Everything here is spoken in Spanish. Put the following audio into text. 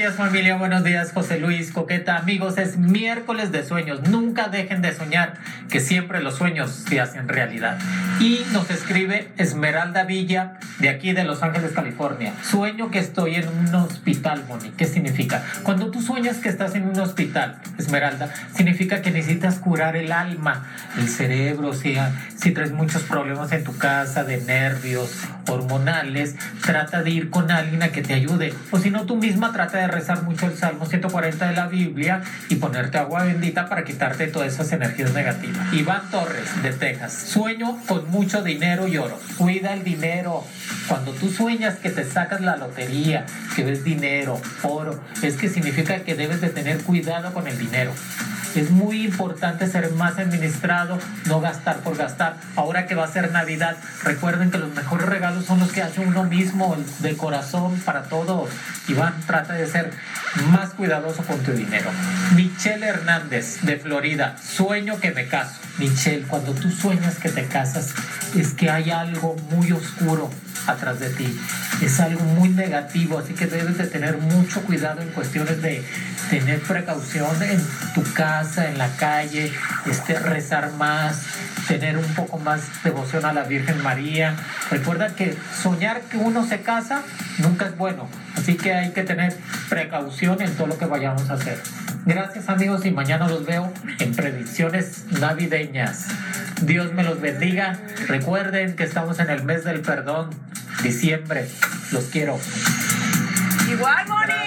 días familia, buenos días José Luis Coqueta. Amigos, es miércoles de sueños. Nunca dejen de soñar, que siempre los sueños se hacen realidad. Y nos escribe Esmeralda Villa, de aquí de Los Ángeles, California. Sueño que estoy en un hospital, Moni. ¿Qué significa? Cuando tú sueñas que estás en un hospital, Esmeralda, significa que necesitas curar el alma, el cerebro, si, si traes muchos problemas en tu casa de nervios, hormonales, trata de ir con alguien a que te ayude. O si no, tú misma trata de rezar mucho el Salmo 140 de la Biblia y ponerte agua bendita para quitarte todas esas energías negativas. Iván Torres, de Texas. Sueño con mucho dinero y oro. Cuida el dinero. Cuando tú sueñas que te sacas la lotería, que ves dinero, oro, es que significa que debes de tener cuidado con el dinero. Es muy importante ser más administrado, no gastar por gastar. Ahora que va a ser Navidad, recuerden que los mejores regalos son los que hace uno mismo, de corazón, para todos. Iván, trata de ser más cuidadoso con tu dinero. Michelle Hernández, de Florida, sueño que me caso. Michelle, cuando tú sueñas que te casas, es que hay algo muy oscuro atrás de ti. Es algo muy negativo, así que debes de tener mucho cuidado en cuestiones de tener precaución en tu casa, en la calle, este, rezar más, tener un poco más devoción a la Virgen María. Recuerda que soñar que uno se casa nunca es bueno, así que hay que tener precaución en todo lo que vayamos a hacer. Gracias amigos y mañana los veo en predicciones navideñas. Dios me los bendiga. Recuerden que estamos en el mes del perdón, diciembre. Los quiero. Igual, Moni.